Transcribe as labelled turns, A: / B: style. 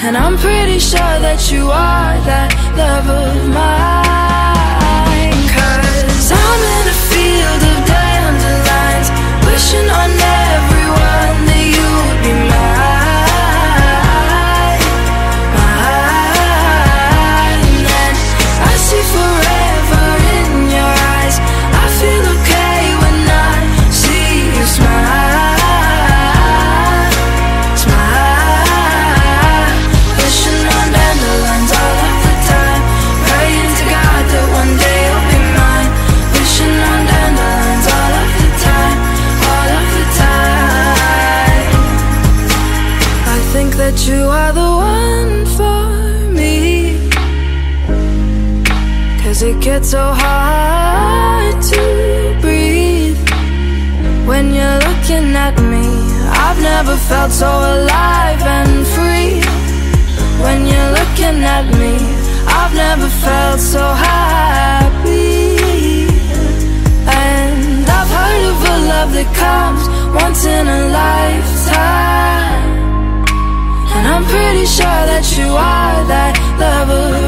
A: And I'm pretty sure that you are that love of mine. Cause I'm in a that you are the one for me. Cause it gets so hard to breathe when you're looking at me. I've never felt so alive love